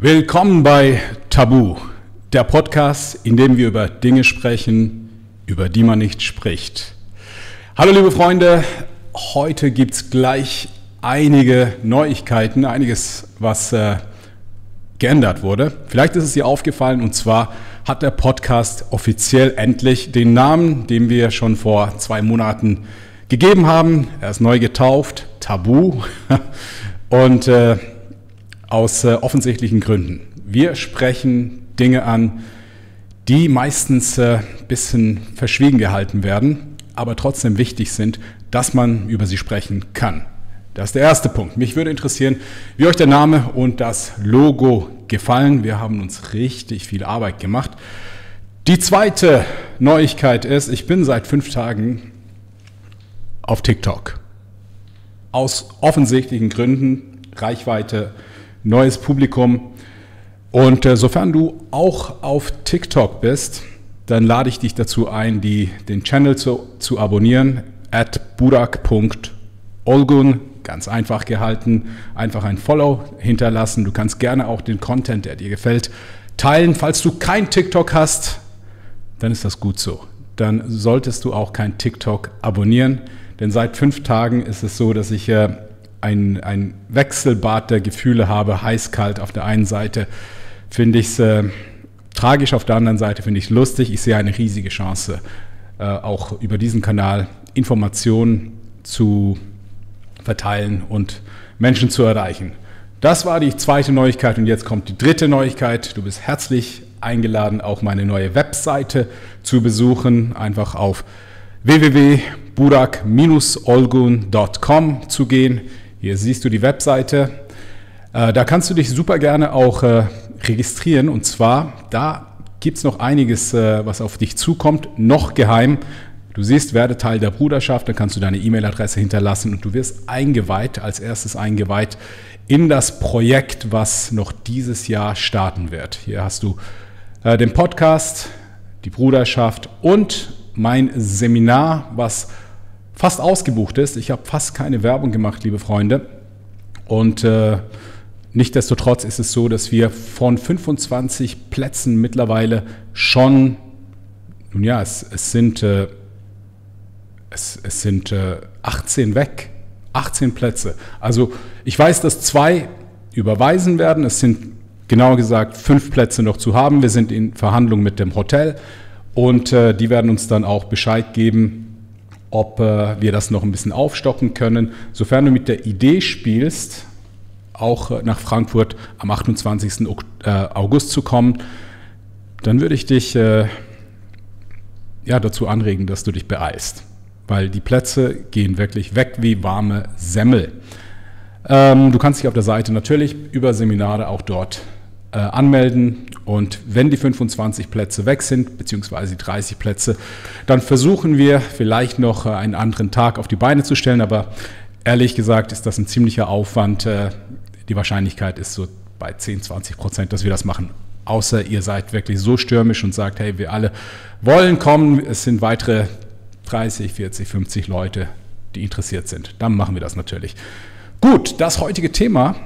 Willkommen bei Tabu, der Podcast, in dem wir über Dinge sprechen, über die man nicht spricht. Hallo liebe Freunde, heute gibt es gleich einige Neuigkeiten, einiges, was äh, geändert wurde. Vielleicht ist es dir aufgefallen und zwar hat der Podcast offiziell endlich den Namen, den wir schon vor zwei Monaten gegeben haben. Er ist neu getauft, Tabu. Und äh, aus äh, offensichtlichen Gründen. Wir sprechen Dinge an, die meistens ein äh, bisschen verschwiegen gehalten werden, aber trotzdem wichtig sind, dass man über sie sprechen kann. Das ist der erste Punkt. Mich würde interessieren, wie euch der Name und das Logo gefallen. Wir haben uns richtig viel Arbeit gemacht. Die zweite Neuigkeit ist, ich bin seit fünf Tagen auf TikTok. Aus offensichtlichen Gründen, Reichweite neues Publikum. Und äh, sofern du auch auf TikTok bist, dann lade ich dich dazu ein, die, den Channel zu, zu abonnieren, at burak.olgun, ganz einfach gehalten, einfach ein Follow hinterlassen. Du kannst gerne auch den Content, der dir gefällt, teilen. Falls du kein TikTok hast, dann ist das gut so. Dann solltest du auch kein TikTok abonnieren, denn seit fünf Tagen ist es so, dass ich äh, ein, ein Wechselbad der Gefühle habe, heiß-kalt. Auf der einen Seite finde ich es äh, tragisch, auf der anderen Seite finde ich es lustig. Ich sehe eine riesige Chance, äh, auch über diesen Kanal Informationen zu verteilen und Menschen zu erreichen. Das war die zweite Neuigkeit und jetzt kommt die dritte Neuigkeit. Du bist herzlich eingeladen, auch meine neue Webseite zu besuchen. Einfach auf www.burak-olgun.com zu gehen. Hier siehst du die Webseite. Äh, da kannst du dich super gerne auch äh, registrieren. Und zwar, da gibt es noch einiges, äh, was auf dich zukommt, noch geheim. Du siehst, werde Teil der Bruderschaft, da kannst du deine E-Mail-Adresse hinterlassen und du wirst eingeweiht, als erstes eingeweiht in das Projekt, was noch dieses Jahr starten wird. Hier hast du den Podcast, die Bruderschaft und mein Seminar, was fast ausgebucht ist. Ich habe fast keine Werbung gemacht, liebe Freunde. Und äh, Nichtsdestotrotz ist es so, dass wir von 25 Plätzen mittlerweile schon, nun ja, es, es sind, äh, es, es sind äh, 18 weg. 18 Plätze. Also ich weiß, dass zwei überweisen werden. Es sind genauer gesagt fünf Plätze noch zu haben. Wir sind in Verhandlungen mit dem Hotel und äh, die werden uns dann auch Bescheid geben, ob äh, wir das noch ein bisschen aufstocken können. Sofern du mit der Idee spielst, auch äh, nach Frankfurt am 28. Äh, August zu kommen, dann würde ich dich äh, ja, dazu anregen, dass du dich beeilst, weil die Plätze gehen wirklich weg wie warme Semmel. Ähm, du kannst dich auf der Seite natürlich über Seminare auch dort äh, anmelden und wenn die 25 Plätze weg sind, beziehungsweise die 30 Plätze, dann versuchen wir vielleicht noch äh, einen anderen Tag auf die Beine zu stellen, aber ehrlich gesagt ist das ein ziemlicher Aufwand. Äh, die Wahrscheinlichkeit ist so bei 10, 20 Prozent, dass wir das machen. Außer ihr seid wirklich so stürmisch und sagt, hey, wir alle wollen kommen, es sind weitere 30, 40, 50 Leute, die interessiert sind. Dann machen wir das natürlich. Gut, das heutige Thema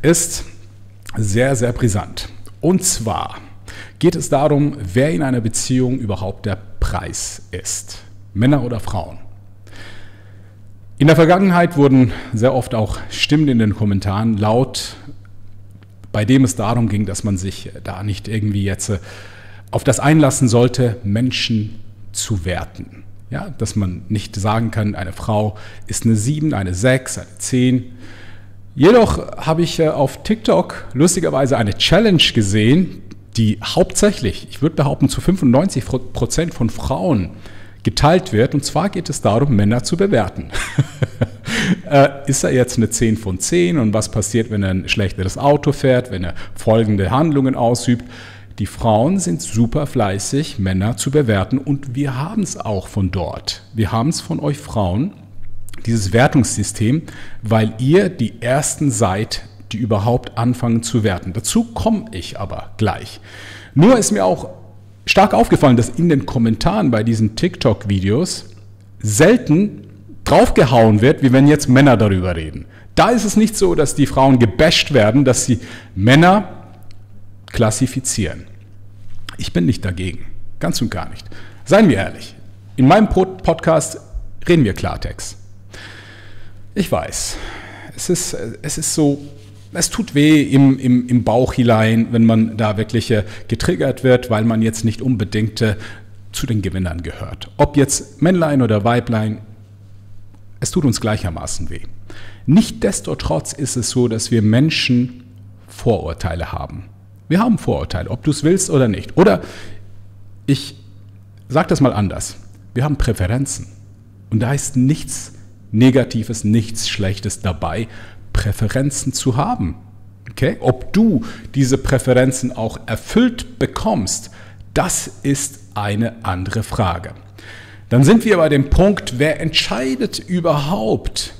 ist sehr, sehr brisant. Und zwar geht es darum, wer in einer Beziehung überhaupt der Preis ist. Männer oder Frauen. In der Vergangenheit wurden sehr oft auch Stimmen in den Kommentaren laut, bei dem es darum ging, dass man sich da nicht irgendwie jetzt äh, auf das einlassen sollte, Menschen zu werten. Ja, dass man nicht sagen kann, eine Frau ist eine 7, eine 6, eine 10, Jedoch habe ich äh, auf TikTok lustigerweise eine Challenge gesehen, die hauptsächlich, ich würde behaupten, zu 95 Prozent von Frauen geteilt wird. Und zwar geht es darum, Männer zu bewerten. Äh, ist er jetzt eine 10 von 10 und was passiert, wenn er ein schlechteres Auto fährt, wenn er folgende Handlungen ausübt? Die Frauen sind super fleißig, Männer zu bewerten und wir haben es auch von dort. Wir haben es von euch Frauen dieses Wertungssystem, weil ihr die Ersten seid, die überhaupt anfangen zu werten. Dazu komme ich aber gleich. Nur ist mir auch stark aufgefallen, dass in den Kommentaren bei diesen TikTok-Videos selten draufgehauen wird, wie wenn jetzt Männer darüber reden. Da ist es nicht so, dass die Frauen gebasht werden, dass sie Männer klassifizieren. Ich bin nicht dagegen, ganz und gar nicht. Seien wir ehrlich, in meinem Podcast reden wir Klartext. Ich weiß, es ist, es ist so, es tut weh im, im, im Bauch hinein, wenn man da wirklich äh, getriggert wird, weil man jetzt nicht unbedingt äh, zu den Gewinnern gehört. Ob jetzt Männlein oder Weiblein, es tut uns gleichermaßen weh. Nichtsdestotrotz ist es so, dass wir Menschen Vorurteile haben. Wir haben Vorurteile, ob du es willst oder nicht. Oder ich sage das mal anders. Wir haben Präferenzen. Und da ist nichts Negatives, nichts Schlechtes dabei, Präferenzen zu haben. Okay? Ob du diese Präferenzen auch erfüllt bekommst, das ist eine andere Frage. Dann sind wir bei dem Punkt, wer entscheidet überhaupt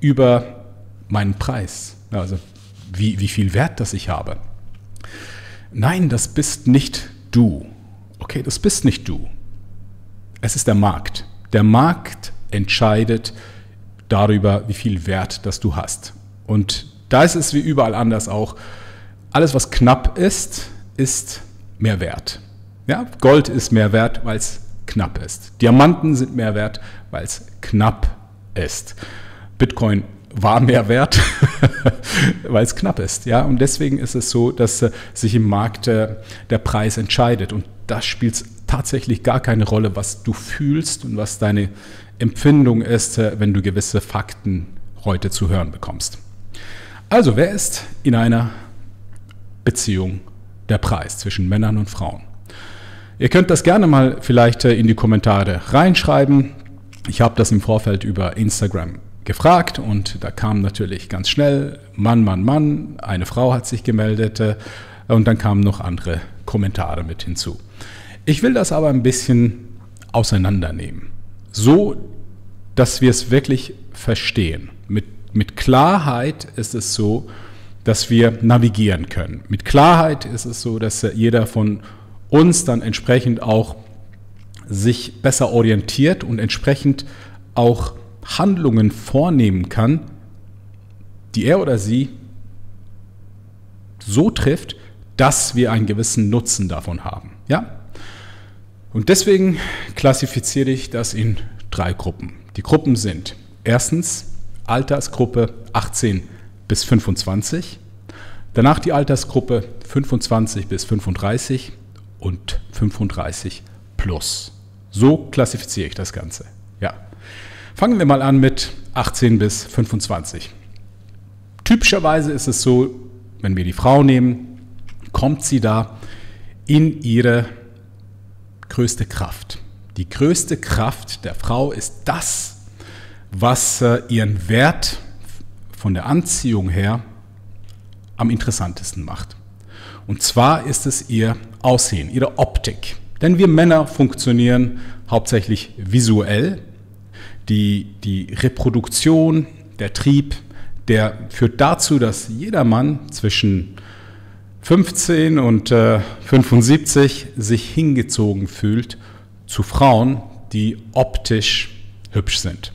über meinen Preis? Also wie, wie viel Wert das ich habe. Nein, das bist nicht du. Okay, das bist nicht du. Es ist der Markt. Der Markt entscheidet darüber, wie viel Wert das du hast. Und da ist es wie überall anders auch. Alles, was knapp ist, ist mehr wert. Ja, Gold ist mehr wert, weil es knapp ist. Diamanten sind mehr wert, weil es knapp ist. Bitcoin war mehr wert, weil es knapp ist. Ja? Und deswegen ist es so, dass äh, sich im Markt äh, der Preis entscheidet. Und da spielt es tatsächlich gar keine Rolle, was du fühlst und was deine Empfindung ist, äh, wenn du gewisse Fakten heute zu hören bekommst. Also, wer ist in einer Beziehung der Preis zwischen Männern und Frauen? Ihr könnt das gerne mal vielleicht äh, in die Kommentare reinschreiben. Ich habe das im Vorfeld über Instagram gefragt und da kam natürlich ganz schnell Mann, Mann, Mann, eine Frau hat sich gemeldet äh, und dann kamen noch andere Kommentare mit hinzu. Ich will das aber ein bisschen auseinandernehmen, so dass wir es wirklich verstehen. Mit, mit Klarheit ist es so, dass wir navigieren können. Mit Klarheit ist es so, dass jeder von uns dann entsprechend auch sich besser orientiert und entsprechend auch Handlungen vornehmen kann, die er oder sie so trifft, dass wir einen gewissen Nutzen davon haben. Ja? Und deswegen klassifiziere ich das in drei Gruppen. Die Gruppen sind erstens Altersgruppe 18 bis 25, danach die Altersgruppe 25 bis 35 und 35 plus. So klassifiziere ich das Ganze. Ja. Fangen wir mal an mit 18 bis 25. Typischerweise ist es so, wenn wir die Frau nehmen, kommt sie da in ihre größte Kraft. Die größte Kraft der Frau ist das, was äh, ihren Wert von der Anziehung her am interessantesten macht. Und zwar ist es ihr Aussehen, ihre Optik. Denn wir Männer funktionieren hauptsächlich visuell die, die Reproduktion, der Trieb, der führt dazu, dass jeder Mann zwischen 15 und äh, 75 sich hingezogen fühlt zu Frauen, die optisch hübsch sind.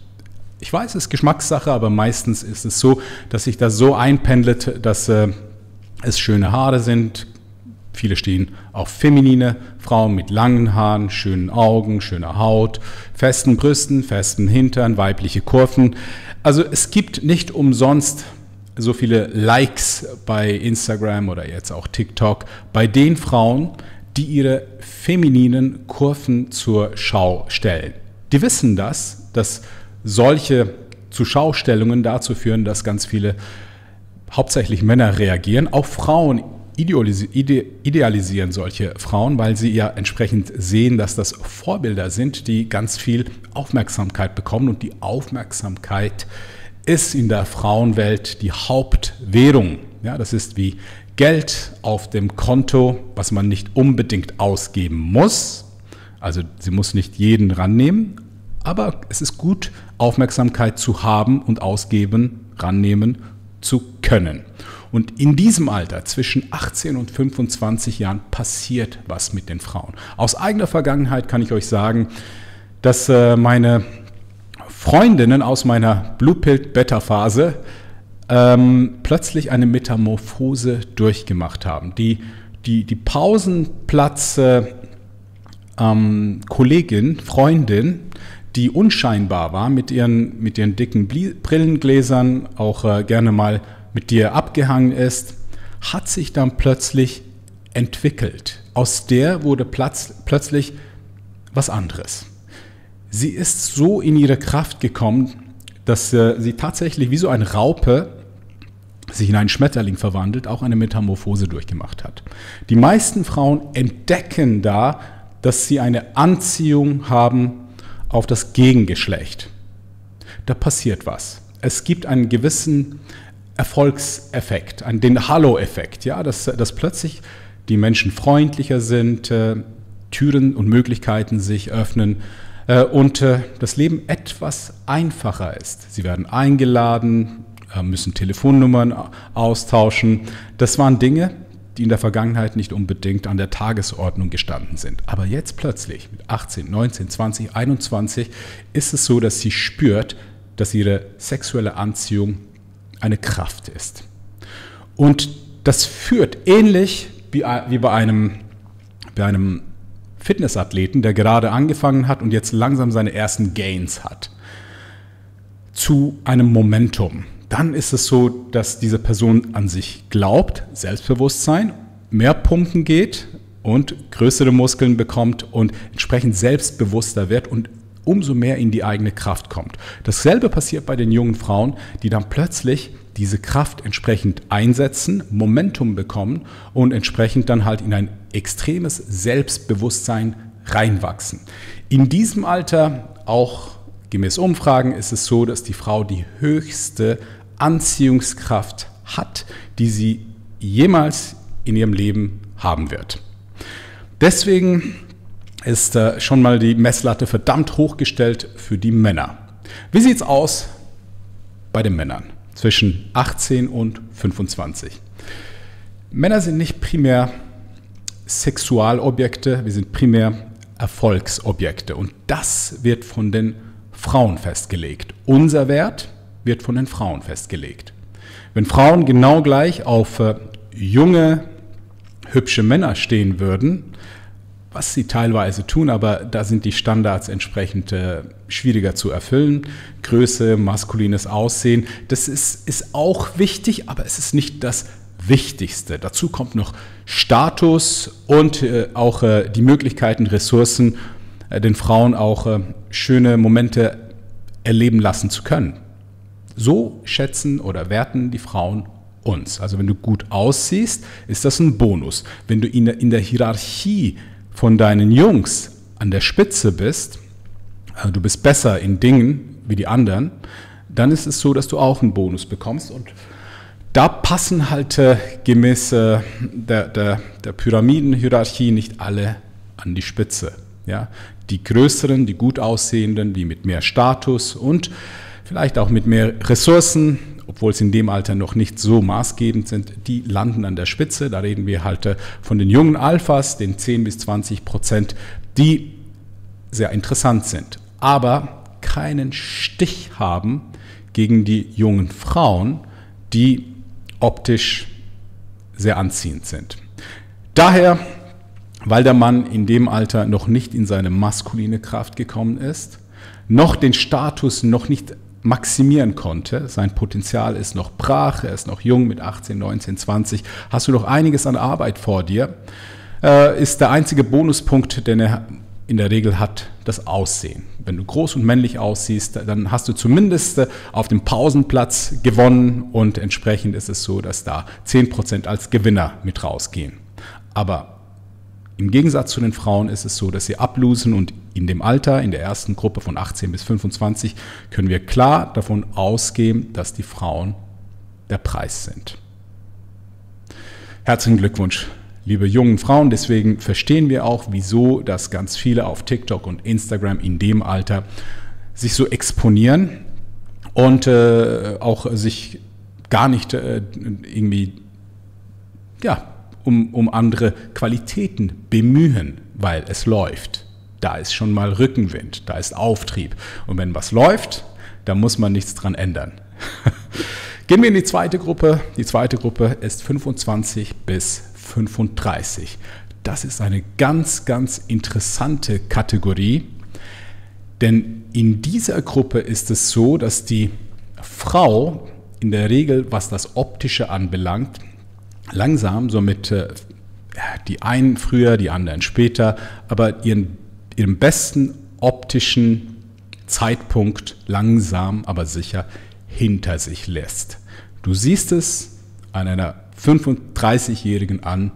Ich weiß, es ist Geschmackssache, aber meistens ist es so, dass sich das so einpendelt, dass äh, es schöne Haare sind, Viele stehen auf feminine Frauen mit langen Haaren, schönen Augen, schöner Haut, festen Brüsten, festen Hintern, weibliche Kurven. Also es gibt nicht umsonst so viele Likes bei Instagram oder jetzt auch TikTok bei den Frauen, die ihre femininen Kurven zur Schau stellen. Die wissen das, dass solche Zuschaustellungen dazu führen, dass ganz viele hauptsächlich Männer reagieren, auch Frauen idealisieren solche Frauen, weil sie ja entsprechend sehen, dass das Vorbilder sind, die ganz viel Aufmerksamkeit bekommen. Und die Aufmerksamkeit ist in der Frauenwelt die Hauptwährung. Ja, das ist wie Geld auf dem Konto, was man nicht unbedingt ausgeben muss. Also sie muss nicht jeden rannehmen, aber es ist gut, Aufmerksamkeit zu haben und ausgeben, rannehmen zu können. Und in diesem Alter, zwischen 18 und 25 Jahren, passiert was mit den Frauen. Aus eigener Vergangenheit kann ich euch sagen, dass äh, meine Freundinnen aus meiner Blue Pill Beta Phase ähm, plötzlich eine Metamorphose durchgemacht haben. Die die, die Pausenplatz-Kollegin, ähm, Freundin, die unscheinbar war mit ihren, mit ihren dicken Brillengläsern, auch äh, gerne mal mit dir abgehangen ist, hat sich dann plötzlich entwickelt. Aus der wurde Platz, plötzlich was anderes. Sie ist so in ihre Kraft gekommen, dass äh, sie tatsächlich wie so eine Raupe sich in einen Schmetterling verwandelt, auch eine Metamorphose durchgemacht hat. Die meisten Frauen entdecken da, dass sie eine Anziehung haben auf das Gegengeschlecht. Da passiert was. Es gibt einen gewissen Erfolgseffekt, den Hallo-Effekt, ja, dass, dass plötzlich die Menschen freundlicher sind, äh, Türen und Möglichkeiten sich öffnen und äh, das Leben etwas einfacher ist. Sie werden eingeladen, äh, müssen Telefonnummern austauschen. Das waren Dinge, die in der Vergangenheit nicht unbedingt an der Tagesordnung gestanden sind. Aber jetzt plötzlich mit 18, 19, 20, 21 ist es so, dass sie spürt, dass ihre sexuelle Anziehung eine Kraft ist. Und das führt ähnlich wie, wie bei einem, bei einem Fitnessathleten, der gerade angefangen hat und jetzt langsam seine ersten Gains hat, zu einem Momentum dann ist es so, dass diese Person an sich glaubt, Selbstbewusstsein, mehr pumpen geht und größere Muskeln bekommt und entsprechend selbstbewusster wird und umso mehr in die eigene Kraft kommt. Dasselbe passiert bei den jungen Frauen, die dann plötzlich diese Kraft entsprechend einsetzen, Momentum bekommen und entsprechend dann halt in ein extremes Selbstbewusstsein reinwachsen. In diesem Alter, auch gemäß Umfragen, ist es so, dass die Frau die höchste Anziehungskraft hat, die sie jemals in ihrem Leben haben wird. Deswegen ist äh, schon mal die Messlatte verdammt hochgestellt für die Männer. Wie sieht es aus bei den Männern zwischen 18 und 25? Männer sind nicht primär Sexualobjekte, wir sind primär Erfolgsobjekte und das wird von den Frauen festgelegt. Unser Wert wird von den Frauen festgelegt. Wenn Frauen genau gleich auf äh, junge, hübsche Männer stehen würden, was sie teilweise tun, aber da sind die Standards entsprechend äh, schwieriger zu erfüllen. Größe, maskulines Aussehen, das ist, ist auch wichtig, aber es ist nicht das Wichtigste. Dazu kommt noch Status und äh, auch äh, die Möglichkeiten, Ressourcen, äh, den Frauen auch äh, schöne Momente erleben lassen zu können. So schätzen oder werten die Frauen uns. Also wenn du gut aussiehst, ist das ein Bonus. Wenn du in der, in der Hierarchie von deinen Jungs an der Spitze bist, du bist besser in Dingen wie die anderen, dann ist es so, dass du auch einen Bonus bekommst. Und da passen halt äh, gemäß der, der, der Pyramidenhierarchie nicht alle an die Spitze. Ja? Die größeren, die gut aussehenden, die mit mehr Status und vielleicht auch mit mehr Ressourcen, obwohl sie in dem Alter noch nicht so maßgebend sind, die landen an der Spitze. Da reden wir halt äh, von den jungen Alphas, den 10 bis 20 Prozent, die sehr interessant sind, aber keinen Stich haben gegen die jungen Frauen, die optisch sehr anziehend sind. Daher, weil der Mann in dem Alter noch nicht in seine maskuline Kraft gekommen ist, noch den Status noch nicht maximieren konnte. Sein Potenzial ist noch brach, er ist noch jung mit 18, 19, 20. Hast du noch einiges an Arbeit vor dir? Äh, ist der einzige Bonuspunkt, den er in der Regel hat, das Aussehen. Wenn du groß und männlich aussiehst, dann hast du zumindest äh, auf dem Pausenplatz gewonnen und entsprechend ist es so, dass da 10% als Gewinner mit rausgehen. Aber im Gegensatz zu den Frauen ist es so, dass sie ablosen und in dem Alter, in der ersten Gruppe von 18 bis 25, können wir klar davon ausgehen, dass die Frauen der Preis sind. Herzlichen Glückwunsch, liebe jungen Frauen. Deswegen verstehen wir auch, wieso dass ganz viele auf TikTok und Instagram in dem Alter sich so exponieren und äh, auch sich gar nicht äh, irgendwie ja, um, um andere Qualitäten bemühen, weil es läuft. Da ist schon mal Rückenwind, da ist Auftrieb. Und wenn was läuft, dann muss man nichts dran ändern. Gehen wir in die zweite Gruppe. Die zweite Gruppe ist 25 bis 35. Das ist eine ganz, ganz interessante Kategorie, denn in dieser Gruppe ist es so, dass die Frau in der Regel, was das Optische anbelangt, langsam, somit äh, die einen früher, die anderen später, aber ihren, ihren besten optischen Zeitpunkt langsam, aber sicher hinter sich lässt. Du siehst es an einer 35-Jährigen an,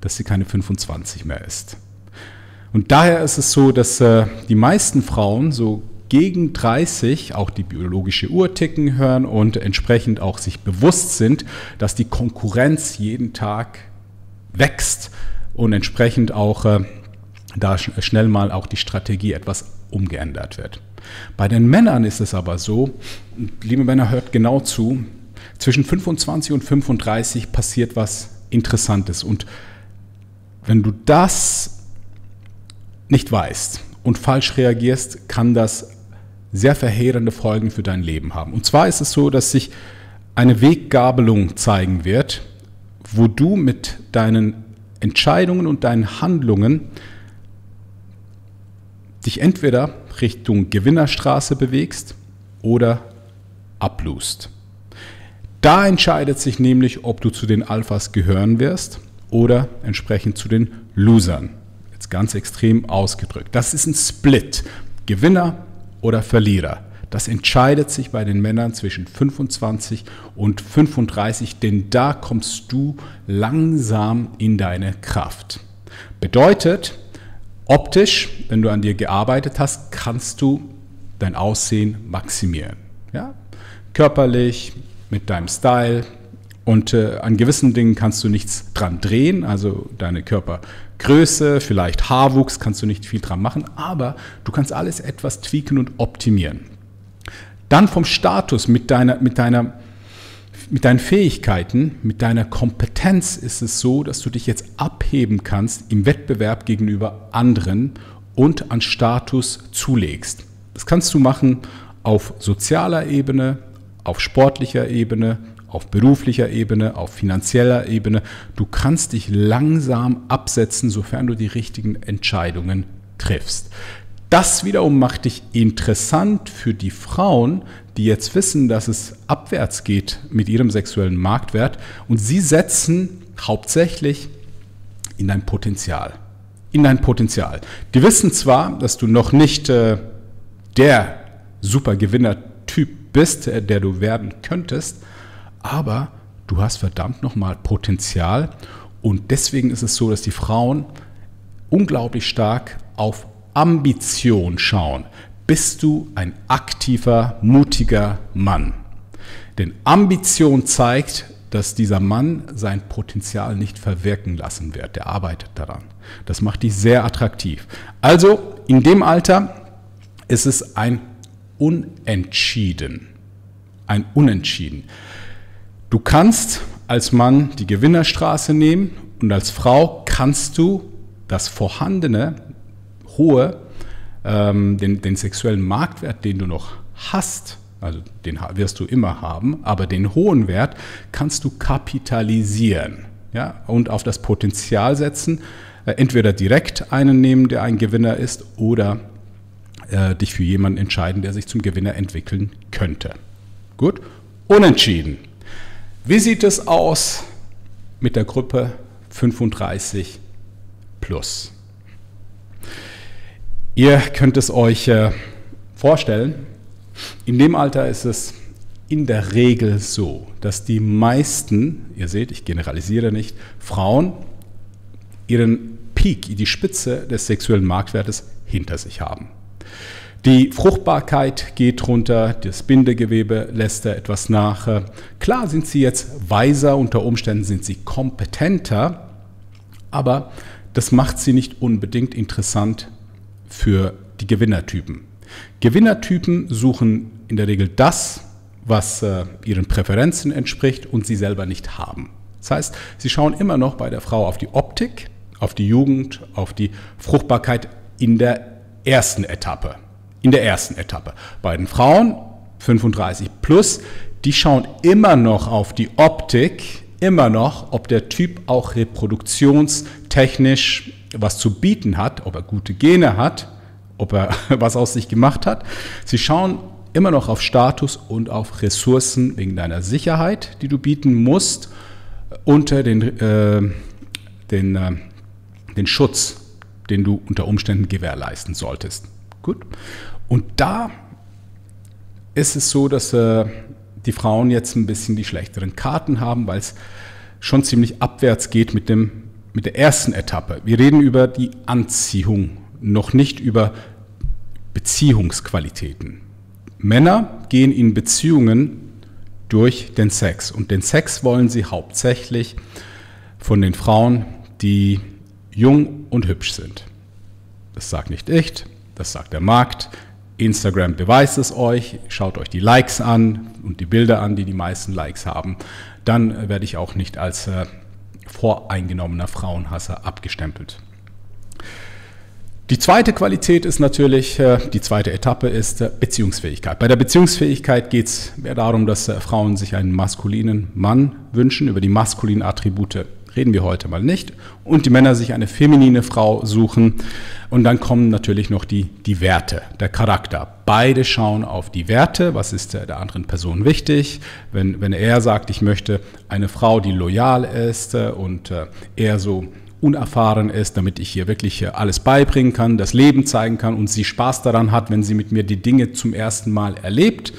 dass sie keine 25 mehr ist. Und daher ist es so, dass äh, die meisten Frauen so gegen 30 auch die biologische Uhr ticken hören und entsprechend auch sich bewusst sind, dass die Konkurrenz jeden Tag wächst und entsprechend auch äh, da schnell mal auch die Strategie etwas umgeändert wird. Bei den Männern ist es aber so, liebe Männer, hört genau zu, zwischen 25 und 35 passiert was Interessantes. Und wenn du das nicht weißt und falsch reagierst, kann das sehr verheerende Folgen für dein Leben haben. Und zwar ist es so, dass sich eine Weggabelung zeigen wird, wo du mit deinen Entscheidungen und deinen Handlungen dich entweder Richtung Gewinnerstraße bewegst oder ablust. Da entscheidet sich nämlich, ob du zu den Alphas gehören wirst oder entsprechend zu den Losern. Jetzt ganz extrem ausgedrückt. Das ist ein Split. Gewinner oder Verlierer. Das entscheidet sich bei den Männern zwischen 25 und 35, denn da kommst du langsam in deine Kraft. Bedeutet, optisch, wenn du an dir gearbeitet hast, kannst du dein Aussehen maximieren. Ja? Körperlich, mit deinem Style, und äh, an gewissen Dingen kannst du nichts dran drehen, also deine Körpergröße, vielleicht Haarwuchs, kannst du nicht viel dran machen, aber du kannst alles etwas tweaken und optimieren. Dann vom Status mit deiner, mit deiner mit deinen Fähigkeiten, mit deiner Kompetenz ist es so, dass du dich jetzt abheben kannst im Wettbewerb gegenüber anderen und an Status zulegst. Das kannst du machen auf sozialer Ebene, auf sportlicher Ebene, auf beruflicher Ebene, auf finanzieller Ebene. Du kannst dich langsam absetzen, sofern du die richtigen Entscheidungen triffst. Das wiederum macht dich interessant für die Frauen, die jetzt wissen, dass es abwärts geht mit ihrem sexuellen Marktwert und sie setzen hauptsächlich in dein Potenzial. In dein Potenzial. Die wissen zwar, dass du noch nicht äh, der Supergewinner-Typ bist, äh, der du werden könntest, aber du hast verdammt nochmal Potenzial und deswegen ist es so, dass die Frauen unglaublich stark auf Ambition schauen. Bist du ein aktiver, mutiger Mann? Denn Ambition zeigt, dass dieser Mann sein Potenzial nicht verwirken lassen wird. Der arbeitet daran. Das macht dich sehr attraktiv. Also in dem Alter ist es ein Unentschieden. Ein Unentschieden. Du kannst als Mann die Gewinnerstraße nehmen und als Frau kannst du das vorhandene hohe, ähm, den, den sexuellen Marktwert, den du noch hast, also den wirst du immer haben, aber den hohen Wert kannst du kapitalisieren ja, und auf das Potenzial setzen, äh, entweder direkt einen nehmen, der ein Gewinner ist, oder äh, dich für jemanden entscheiden, der sich zum Gewinner entwickeln könnte. Gut, unentschieden. Wie sieht es aus mit der Gruppe 35 plus? Ihr könnt es euch äh, vorstellen, in dem Alter ist es in der Regel so, dass die meisten, ihr seht, ich generalisiere nicht, Frauen ihren Peak, die Spitze des sexuellen Marktwertes hinter sich haben. Die Fruchtbarkeit geht runter, das Bindegewebe lässt da etwas nach. Klar sind sie jetzt weiser, unter Umständen sind sie kompetenter, aber das macht sie nicht unbedingt interessant für die Gewinnertypen. Gewinnertypen suchen in der Regel das, was äh, ihren Präferenzen entspricht und sie selber nicht haben. Das heißt, sie schauen immer noch bei der Frau auf die Optik, auf die Jugend, auf die Fruchtbarkeit in der ersten Etappe in der ersten Etappe. Bei den Frauen 35 plus, die schauen immer noch auf die Optik, immer noch, ob der Typ auch reproduktionstechnisch was zu bieten hat, ob er gute Gene hat, ob er was aus sich gemacht hat. Sie schauen immer noch auf Status und auf Ressourcen wegen deiner Sicherheit, die du bieten musst, unter den, äh, den, äh, den Schutz, den du unter Umständen gewährleisten solltest. Gut. Und da ist es so, dass äh, die Frauen jetzt ein bisschen die schlechteren Karten haben, weil es schon ziemlich abwärts geht mit, dem, mit der ersten Etappe. Wir reden über die Anziehung, noch nicht über Beziehungsqualitäten. Männer gehen in Beziehungen durch den Sex und den Sex wollen sie hauptsächlich von den Frauen, die jung und hübsch sind. Das sagt nicht ich, das sagt der Markt. Instagram beweist es euch, schaut euch die Likes an und die Bilder an, die die meisten Likes haben. Dann werde ich auch nicht als äh, voreingenommener Frauenhasser abgestempelt. Die zweite Qualität ist natürlich, äh, die zweite Etappe ist äh, Beziehungsfähigkeit. Bei der Beziehungsfähigkeit geht es mehr darum, dass äh, Frauen sich einen maskulinen Mann wünschen. Über die maskulinen Attribute reden wir heute mal nicht. Und die Männer sich eine feminine Frau suchen. Und dann kommen natürlich noch die, die Werte, der Charakter. Beide schauen auf die Werte. Was ist der anderen Person wichtig? Wenn, wenn er sagt, ich möchte eine Frau, die loyal ist und eher so unerfahren ist, damit ich ihr wirklich alles beibringen kann, das Leben zeigen kann und sie Spaß daran hat, wenn sie mit mir die Dinge zum ersten Mal erlebt.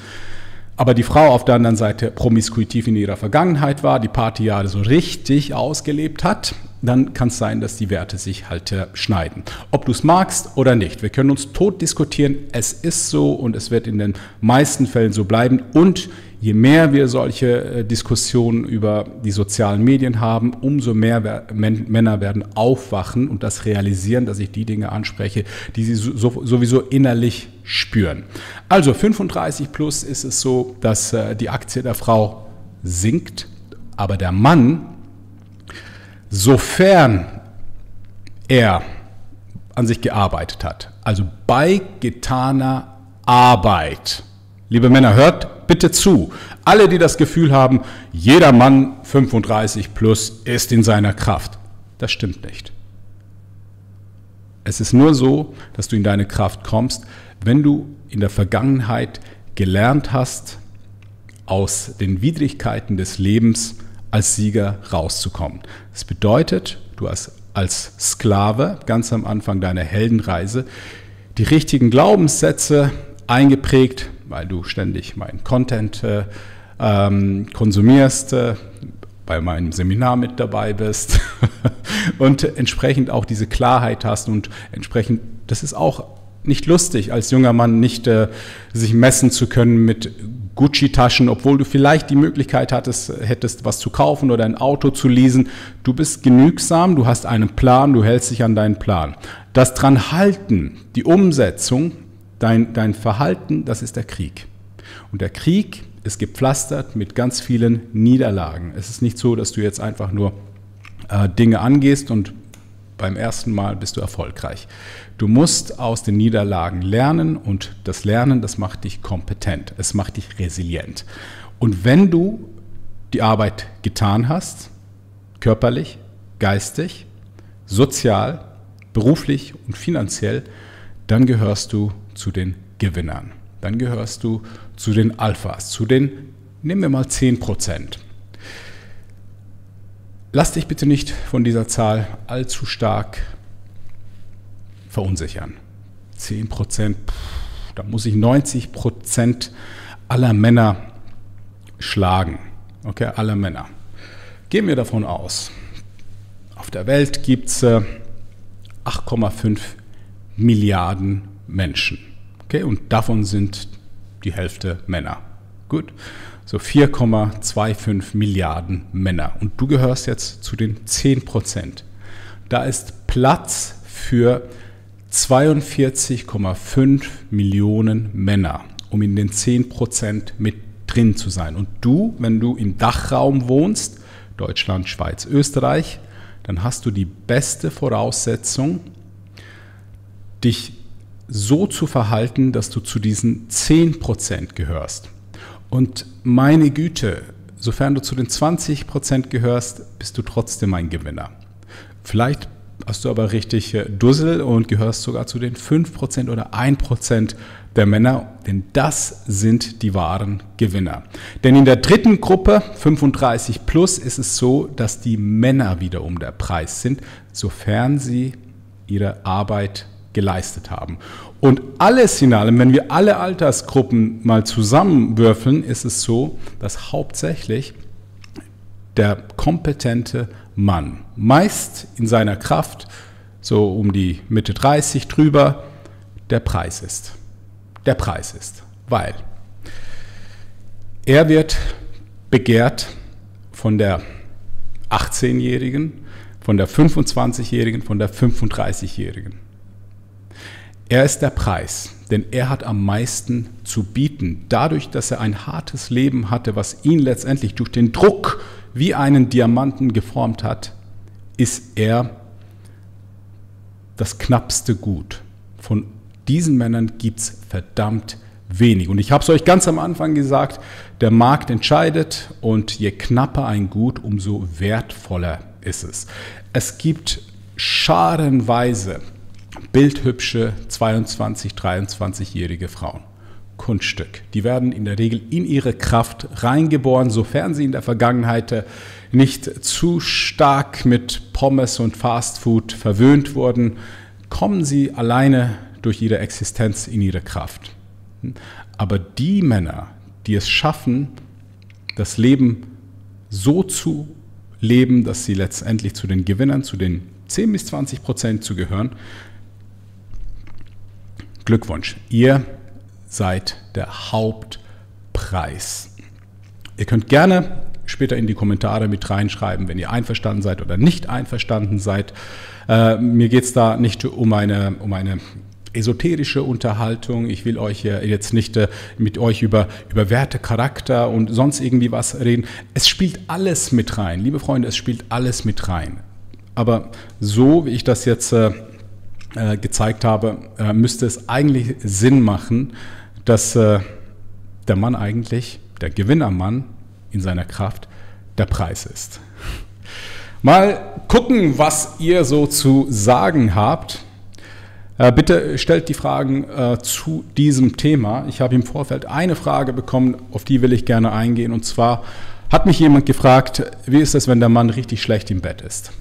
Aber die Frau auf der anderen Seite promiskuitiv in ihrer Vergangenheit war, die Partyjahre so richtig ausgelebt hat, dann kann es sein, dass die Werte sich halt äh, schneiden. Ob du es magst oder nicht. Wir können uns tot diskutieren. Es ist so und es wird in den meisten Fällen so bleiben. Und je mehr wir solche äh, Diskussionen über die sozialen Medien haben, umso mehr Männer werden aufwachen und das realisieren, dass ich die Dinge anspreche, die sie sowieso innerlich spüren. Also 35 plus ist es so, dass äh, die Aktie der Frau sinkt, aber der Mann, sofern er an sich gearbeitet hat, also bei getaner Arbeit, liebe Männer, hört bitte zu. Alle, die das Gefühl haben, jeder Mann 35 plus ist in seiner Kraft. Das stimmt nicht. Es ist nur so, dass du in deine Kraft kommst, wenn du in der Vergangenheit gelernt hast, aus den Widrigkeiten des Lebens als Sieger rauszukommen. Das bedeutet, du hast als Sklave ganz am Anfang deiner Heldenreise die richtigen Glaubenssätze eingeprägt, weil du ständig meinen Content äh, ähm, konsumierst, äh, bei meinem Seminar mit dabei bist und entsprechend auch diese Klarheit hast und entsprechend, das ist auch nicht lustig, als junger Mann nicht äh, sich messen zu können mit Gucci-Taschen, obwohl du vielleicht die Möglichkeit hattest, hättest, was zu kaufen oder ein Auto zu leasen. Du bist genügsam, du hast einen Plan, du hältst dich an deinen Plan. Das dran halten, die Umsetzung, Dein, dein Verhalten, das ist der Krieg. Und der Krieg ist gepflastert mit ganz vielen Niederlagen. Es ist nicht so, dass du jetzt einfach nur äh, Dinge angehst und beim ersten Mal bist du erfolgreich. Du musst aus den Niederlagen lernen und das Lernen, das macht dich kompetent, es macht dich resilient. Und wenn du die Arbeit getan hast, körperlich, geistig, sozial, beruflich und finanziell, dann gehörst du zu den Gewinnern. Dann gehörst du zu den Alphas, zu den, nehmen wir mal 10 Prozent. Lass dich bitte nicht von dieser Zahl allzu stark verunsichern. 10 Prozent, da muss ich 90 Prozent aller Männer schlagen. Okay, aller Männer. Gehen wir davon aus, auf der Welt gibt es 8,5 Milliarden Menschen. Okay, und davon sind die Hälfte Männer. Gut, so 4,25 Milliarden Männer. Und du gehörst jetzt zu den 10 Prozent. Da ist Platz für 42,5 Millionen Männer, um in den 10 Prozent mit drin zu sein. Und du, wenn du im Dachraum wohnst, Deutschland, Schweiz, Österreich, dann hast du die beste Voraussetzung, dich so zu verhalten, dass du zu diesen 10% gehörst. Und meine Güte, sofern du zu den 20% gehörst, bist du trotzdem ein Gewinner. Vielleicht hast du aber richtig äh, Dussel und gehörst sogar zu den 5% oder 1% der Männer, denn das sind die wahren Gewinner. Denn in der dritten Gruppe, 35 plus, ist es so, dass die Männer wiederum der Preis sind, sofern sie ihre Arbeit geleistet haben. Und alles in allem, wenn wir alle Altersgruppen mal zusammenwürfeln, ist es so, dass hauptsächlich der kompetente Mann, meist in seiner Kraft, so um die Mitte 30 drüber, der Preis ist. Der Preis ist, weil er wird begehrt von der 18-Jährigen, von der 25-Jährigen, von der 35-Jährigen. Er ist der Preis, denn er hat am meisten zu bieten. Dadurch, dass er ein hartes Leben hatte, was ihn letztendlich durch den Druck wie einen Diamanten geformt hat, ist er das knappste Gut. Von diesen Männern gibt es verdammt wenig. Und ich habe es euch ganz am Anfang gesagt, der Markt entscheidet und je knapper ein Gut, umso wertvoller ist es. Es gibt scharenweise bildhübsche 22, 23-jährige Frauen. Kunststück. Die werden in der Regel in ihre Kraft reingeboren, sofern sie in der Vergangenheit nicht zu stark mit Pommes und Fastfood verwöhnt wurden, kommen sie alleine durch ihre Existenz in ihre Kraft. Aber die Männer, die es schaffen, das Leben so zu leben, dass sie letztendlich zu den Gewinnern, zu den 10 bis 20 Prozent zu gehören, Glückwunsch, ihr seid der Hauptpreis. Ihr könnt gerne später in die Kommentare mit reinschreiben, wenn ihr einverstanden seid oder nicht einverstanden seid. Äh, mir geht es da nicht um eine, um eine esoterische Unterhaltung. Ich will euch jetzt nicht äh, mit euch über, über Werte, Charakter und sonst irgendwie was reden. Es spielt alles mit rein. Liebe Freunde, es spielt alles mit rein. Aber so, wie ich das jetzt äh, gezeigt habe, äh, müsste es eigentlich Sinn machen, dass äh, der Mann eigentlich, der Gewinnermann in seiner Kraft, der Preis ist. Mal gucken, was ihr so zu sagen habt. Äh, bitte stellt die Fragen äh, zu diesem Thema. Ich habe im Vorfeld eine Frage bekommen, auf die will ich gerne eingehen. Und zwar hat mich jemand gefragt, wie ist es, wenn der Mann richtig schlecht im Bett ist?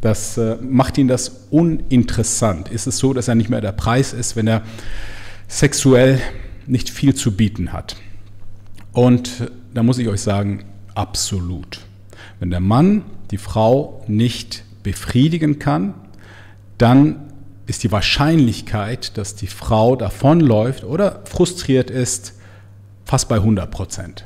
Das äh, macht ihn das uninteressant. Ist es so, dass er nicht mehr der Preis ist, wenn er sexuell nicht viel zu bieten hat? Und da muss ich euch sagen, absolut. Wenn der Mann die Frau nicht befriedigen kann, dann ist die Wahrscheinlichkeit, dass die Frau davonläuft oder frustriert ist, fast bei 100 Prozent.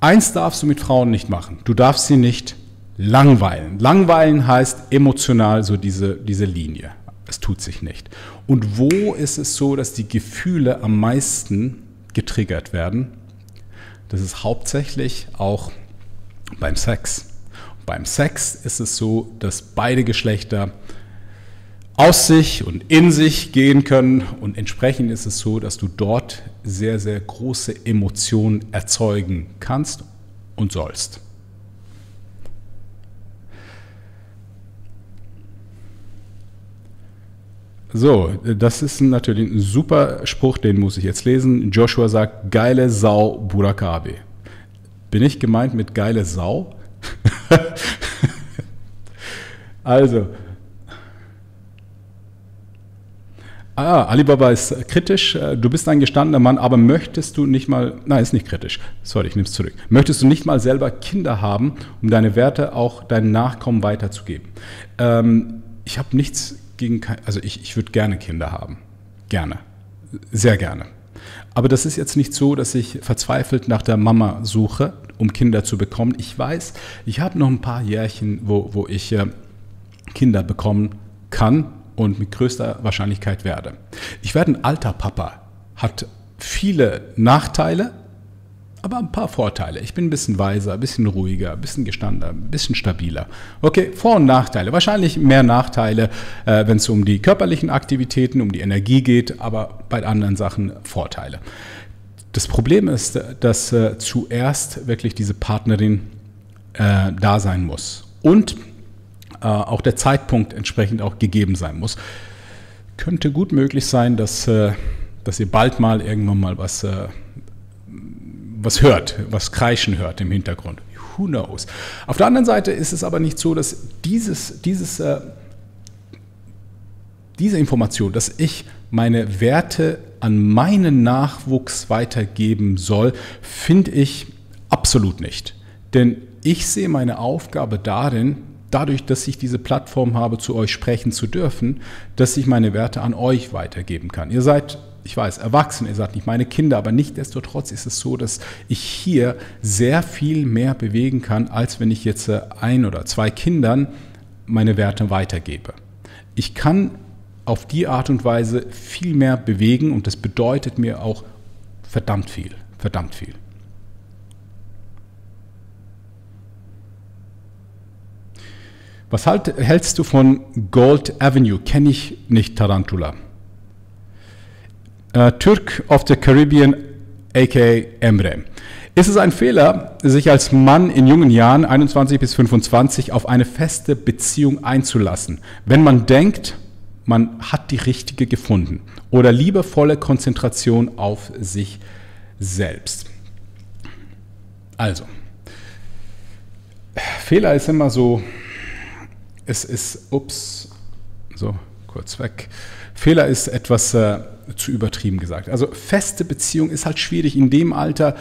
Eins darfst du mit Frauen nicht machen. Du darfst sie nicht langweilen. Langweilen heißt emotional so diese, diese Linie. Es tut sich nicht. Und wo ist es so, dass die Gefühle am meisten getriggert werden? Das ist hauptsächlich auch beim Sex. beim Sex ist es so, dass beide Geschlechter aus sich und in sich gehen können und entsprechend ist es so, dass du dort sehr, sehr große Emotionen erzeugen kannst und sollst. So, das ist natürlich ein super Spruch, den muss ich jetzt lesen. Joshua sagt, geile Sau Burakabe. Bin ich gemeint mit geile Sau? also, Ah, Alibaba ist kritisch. Du bist ein gestandener Mann, aber möchtest du nicht mal, nein, ist nicht kritisch. Sorry, ich nehme es zurück. Möchtest du nicht mal selber Kinder haben, um deine Werte auch deinen Nachkommen weiterzugeben? Ähm, ich habe nichts gegen, also ich, ich würde gerne Kinder haben. Gerne. Sehr gerne. Aber das ist jetzt nicht so, dass ich verzweifelt nach der Mama suche, um Kinder zu bekommen. Ich weiß, ich habe noch ein paar Jährchen, wo, wo ich äh, Kinder bekommen kann und mit größter Wahrscheinlichkeit werde. Ich werde ein alter Papa, hat viele Nachteile, aber ein paar Vorteile. Ich bin ein bisschen weiser, ein bisschen ruhiger, ein bisschen gestandener, ein bisschen stabiler. Okay, Vor- und Nachteile. Wahrscheinlich mehr Nachteile, äh, wenn es um die körperlichen Aktivitäten, um die Energie geht, aber bei anderen Sachen Vorteile. Das Problem ist, dass äh, zuerst wirklich diese Partnerin äh, da sein muss und äh, auch der Zeitpunkt entsprechend auch gegeben sein muss. Könnte gut möglich sein, dass, äh, dass ihr bald mal irgendwann mal was, äh, was hört, was kreischen hört im Hintergrund. Who knows? Auf der anderen Seite ist es aber nicht so, dass dieses, dieses, äh, diese Information, dass ich meine Werte an meinen Nachwuchs weitergeben soll, finde ich absolut nicht. Denn ich sehe meine Aufgabe darin, dadurch, dass ich diese Plattform habe, zu euch sprechen zu dürfen, dass ich meine Werte an euch weitergeben kann. Ihr seid, ich weiß, erwachsen, ihr seid nicht meine Kinder, aber nichtdestotrotz ist es so, dass ich hier sehr viel mehr bewegen kann, als wenn ich jetzt äh, ein oder zwei Kindern meine Werte weitergebe. Ich kann auf die Art und Weise viel mehr bewegen und das bedeutet mir auch verdammt viel, verdammt viel. Was halt, hältst du von Gold Avenue? Kenne ich nicht Tarantula. Äh, Türk of the Caribbean, aka Emre. Ist es ein Fehler, sich als Mann in jungen Jahren, 21 bis 25, auf eine feste Beziehung einzulassen, wenn man denkt, man hat die richtige gefunden? Oder liebevolle Konzentration auf sich selbst? Also, Fehler ist immer so, es ist, ups, so kurz weg. Fehler ist etwas äh, zu übertrieben gesagt. Also feste Beziehung ist halt schwierig. In dem Alter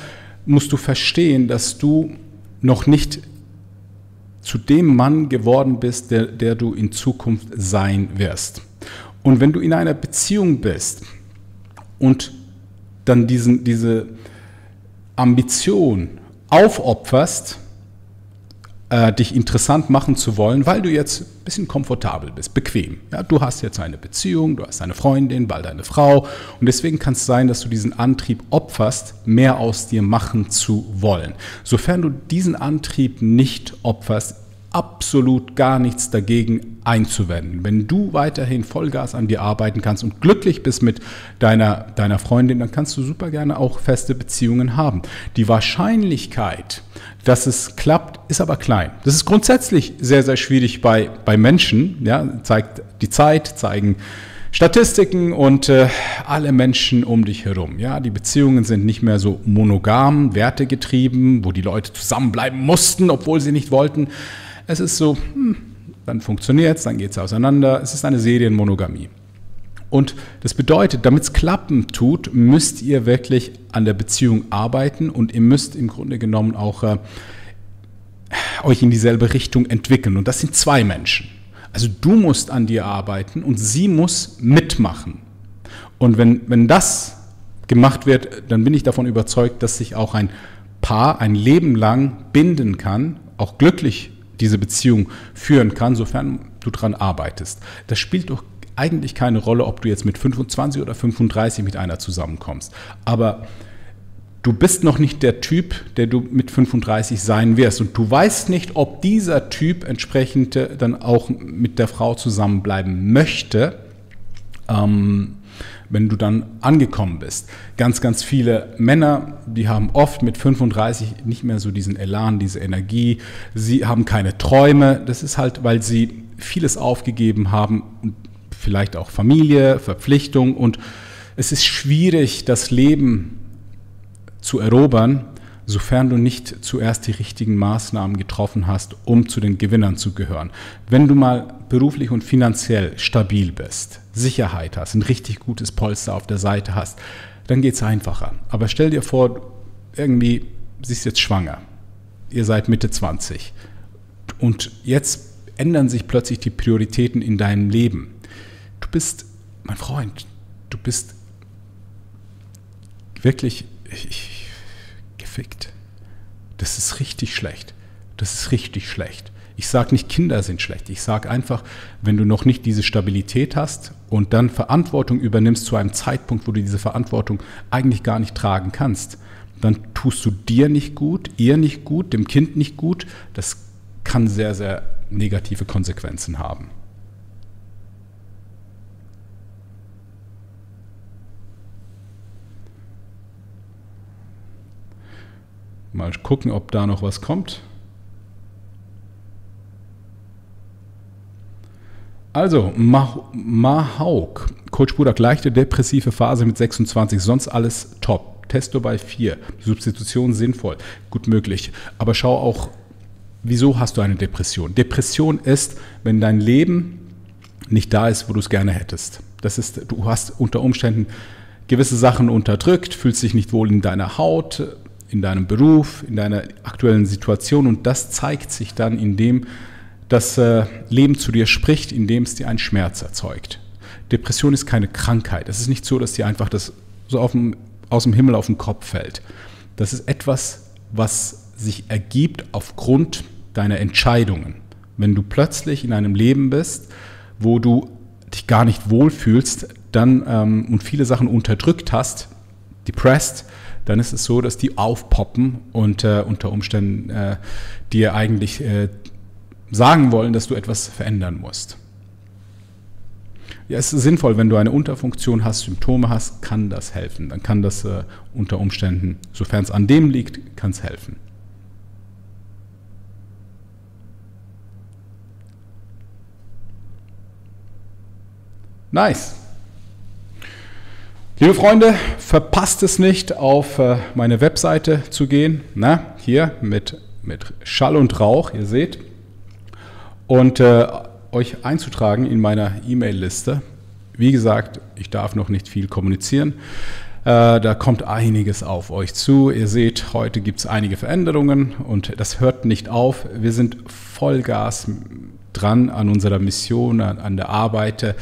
musst du verstehen, dass du noch nicht zu dem Mann geworden bist, der, der du in Zukunft sein wirst. Und wenn du in einer Beziehung bist und dann diesen, diese Ambition aufopferst, äh, dich interessant machen zu wollen, weil du jetzt ein bisschen komfortabel bist, bequem. Ja, du hast jetzt eine Beziehung, du hast eine Freundin, bald eine Frau und deswegen kann es sein, dass du diesen Antrieb opferst, mehr aus dir machen zu wollen. Sofern du diesen Antrieb nicht opferst, absolut gar nichts dagegen einzuwenden. Wenn du weiterhin Vollgas an dir arbeiten kannst und glücklich bist mit deiner, deiner Freundin, dann kannst du super gerne auch feste Beziehungen haben. Die Wahrscheinlichkeit, dass es klappt, ist aber klein. Das ist grundsätzlich sehr, sehr schwierig bei, bei Menschen. Ja, zeigt die Zeit, zeigen Statistiken und äh, alle Menschen um dich herum. Ja, die Beziehungen sind nicht mehr so monogam, wertegetrieben, wo die Leute zusammenbleiben mussten, obwohl sie nicht wollten. Es ist so, hm, dann funktioniert es, dann geht es auseinander. Es ist eine Serienmonogamie. Und das bedeutet, damit es klappen tut, müsst ihr wirklich an der Beziehung arbeiten und ihr müsst im Grunde genommen auch äh, euch in dieselbe Richtung entwickeln. Und das sind zwei Menschen. Also du musst an dir arbeiten und sie muss mitmachen. Und wenn, wenn das gemacht wird, dann bin ich davon überzeugt, dass sich auch ein Paar ein Leben lang binden kann, auch glücklich diese Beziehung führen kann, sofern du daran arbeitest. Das spielt doch eigentlich keine Rolle, ob du jetzt mit 25 oder 35 mit einer zusammenkommst. Aber du bist noch nicht der Typ, der du mit 35 sein wirst. Und du weißt nicht, ob dieser Typ entsprechend äh, dann auch mit der Frau zusammenbleiben möchte. Ähm, wenn du dann angekommen bist. Ganz, ganz viele Männer, die haben oft mit 35 nicht mehr so diesen Elan, diese Energie. Sie haben keine Träume. Das ist halt, weil sie vieles aufgegeben haben vielleicht auch Familie, Verpflichtung und es ist schwierig, das Leben zu erobern, sofern du nicht zuerst die richtigen Maßnahmen getroffen hast, um zu den Gewinnern zu gehören. Wenn du mal beruflich und finanziell stabil bist, Sicherheit hast, ein richtig gutes Polster auf der Seite hast, dann geht es einfacher. Aber stell dir vor, irgendwie, sie ist jetzt schwanger, ihr seid Mitte 20 und jetzt ändern sich plötzlich die Prioritäten in deinem Leben. Du bist, mein Freund, du bist wirklich, ich, gefickt. Das ist richtig schlecht. Das ist richtig schlecht. Ich sage nicht, Kinder sind schlecht. Ich sage einfach, wenn du noch nicht diese Stabilität hast und dann Verantwortung übernimmst zu einem Zeitpunkt, wo du diese Verantwortung eigentlich gar nicht tragen kannst, dann tust du dir nicht gut, ihr nicht gut, dem Kind nicht gut. Das kann sehr, sehr negative Konsequenzen haben. Mal gucken, ob da noch was kommt. Also, Mahauk, Coach Budak, leichte depressive Phase mit 26, sonst alles top. Testo bei 4, Substitution sinnvoll, gut möglich. Aber schau auch, wieso hast du eine Depression? Depression ist, wenn dein Leben nicht da ist, wo du es gerne hättest. Das ist, du hast unter Umständen gewisse Sachen unterdrückt, fühlst dich nicht wohl in deiner Haut, in deinem Beruf, in deiner aktuellen Situation und das zeigt sich dann, indem das äh, Leben zu dir spricht, indem es dir einen Schmerz erzeugt. Depression ist keine Krankheit. Es ist nicht so, dass dir einfach das so dem, aus dem Himmel auf den Kopf fällt. Das ist etwas, was sich ergibt aufgrund deiner Entscheidungen. Wenn du plötzlich in einem Leben bist, wo du dich gar nicht wohlfühlst dann, ähm, und viele Sachen unterdrückt hast, depressed, dann ist es so, dass die aufpoppen und äh, unter Umständen äh, dir eigentlich äh, sagen wollen, dass du etwas verändern musst. Ja, es ist sinnvoll, wenn du eine Unterfunktion hast, Symptome hast, kann das helfen. Dann kann das äh, unter Umständen, sofern es an dem liegt, kann es helfen. Nice. Liebe Freunde, verpasst es nicht, auf äh, meine Webseite zu gehen. Na, hier mit, mit Schall und Rauch, ihr seht, und äh, euch einzutragen in meiner E-Mail-Liste. Wie gesagt, ich darf noch nicht viel kommunizieren. Äh, da kommt einiges auf euch zu. Ihr seht, heute gibt es einige Veränderungen und das hört nicht auf. Wir sind Vollgas dran an unserer Mission, an, der Arbeit.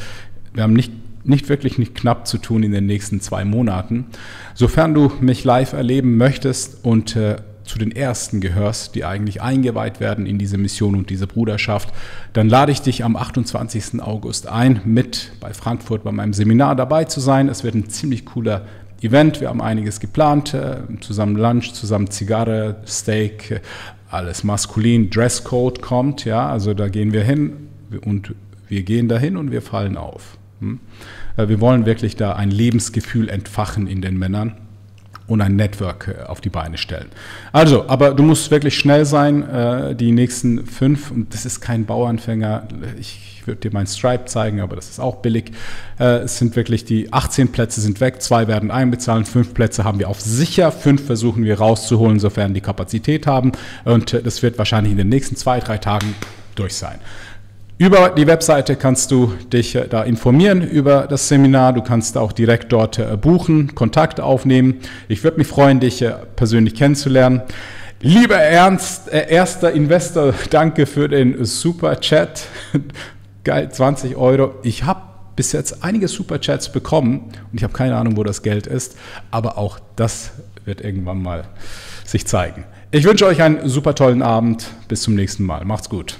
Wir haben nicht nicht wirklich nicht knapp zu tun in den nächsten zwei Monaten. Sofern du mich live erleben möchtest und äh, zu den Ersten gehörst, die eigentlich eingeweiht werden in diese Mission und diese Bruderschaft, dann lade ich dich am 28. August ein, mit bei Frankfurt bei meinem Seminar dabei zu sein. Es wird ein ziemlich cooler Event. Wir haben einiges geplant, äh, zusammen Lunch, zusammen Zigarre, Steak, äh, alles maskulin. Dresscode kommt, ja, also da gehen wir hin und wir gehen dahin und wir fallen auf. Hm? Äh, wir wollen wirklich da ein Lebensgefühl entfachen in den Männern und ein Network äh, auf die Beine stellen. Also, aber du musst wirklich schnell sein, äh, die nächsten fünf, und das ist kein Bauanfänger, ich würde dir meinen Stripe zeigen, aber das ist auch billig. Äh, es sind wirklich die 18 Plätze sind weg, zwei werden einbezahlen, fünf Plätze haben wir auf sicher, fünf versuchen wir rauszuholen, sofern die Kapazität haben. Und das wird wahrscheinlich in den nächsten zwei, drei Tagen durch sein. Über die Webseite kannst du dich äh, da informieren über das Seminar. Du kannst auch direkt dort äh, buchen, Kontakt aufnehmen. Ich würde mich freuen, dich äh, persönlich kennenzulernen. Lieber Ernst, äh, erster Investor, danke für den Super Chat. Geil, 20 Euro. Ich habe bis jetzt einige Super Chats bekommen und ich habe keine Ahnung, wo das Geld ist, aber auch das wird irgendwann mal sich zeigen. Ich wünsche euch einen super tollen Abend. Bis zum nächsten Mal. Macht's gut.